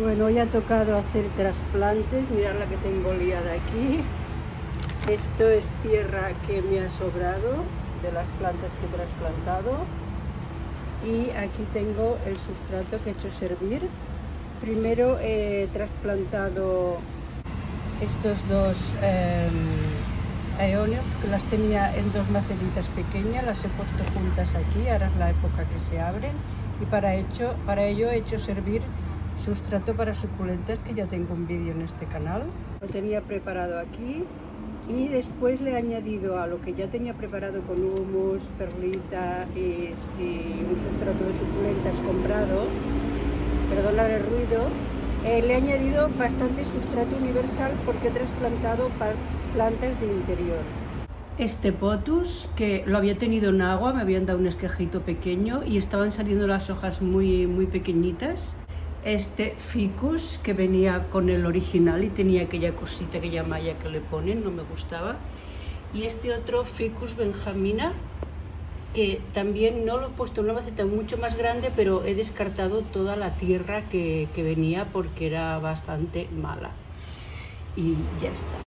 Bueno, hoy ha tocado hacer trasplantes, mirad la que tengo liada aquí. Esto es tierra que me ha sobrado de las plantas que he trasplantado. Y aquí tengo el sustrato que he hecho servir. Primero he trasplantado estos dos eh, que las tenía en dos macetitas pequeñas, las he puesto juntas aquí, ahora es la época que se abren y para, ello he hecho servir sustrato para suculentas que ya tengo un vídeo en este canal. Lo tenía preparado aquí y después le he añadido a lo que ya tenía preparado con humus, perlita y, un sustrato de suculentas comprado, perdonad el ruido, eh, le he añadido bastante sustrato universal porque he trasplantado plantas de interior. Este potus, que lo había tenido en agua, me habían dado un esquejito pequeño y estaban saliendo las hojas muy, muy pequeñitas este ficus que venía con el original y tenía aquella cosita, aquella malla que le ponen, no me gustaba. Y este otro ficus benjamina, que también no lo he puesto en una maceta mucho más grande, pero he descartado toda la tierra que, que venía porque era bastante mala. Y ya está.